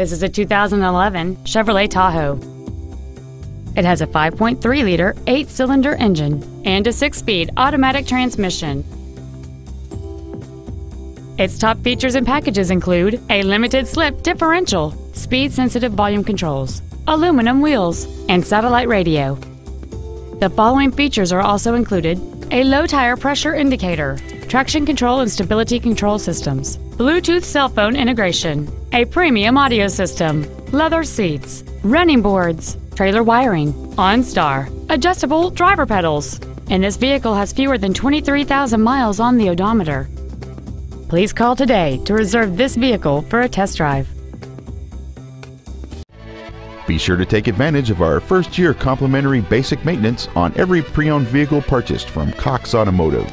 This is a 2011 Chevrolet Tahoe. It has a 5.3-liter eight-cylinder engine and a six-speed automatic transmission. Its top features and packages include a limited slip differential, speed-sensitive volume controls, aluminum wheels, and satellite radio. The following features are also included a low tire pressure indicator, traction control and stability control systems, Bluetooth cell phone integration, a premium audio system, leather seats, running boards, trailer wiring, OnStar, adjustable driver pedals, and this vehicle has fewer than 23,000 miles on the odometer. Please call today to reserve this vehicle for a test drive. Be sure to take advantage of our first year complimentary basic maintenance on every pre owned vehicle purchased from Cox Automotive.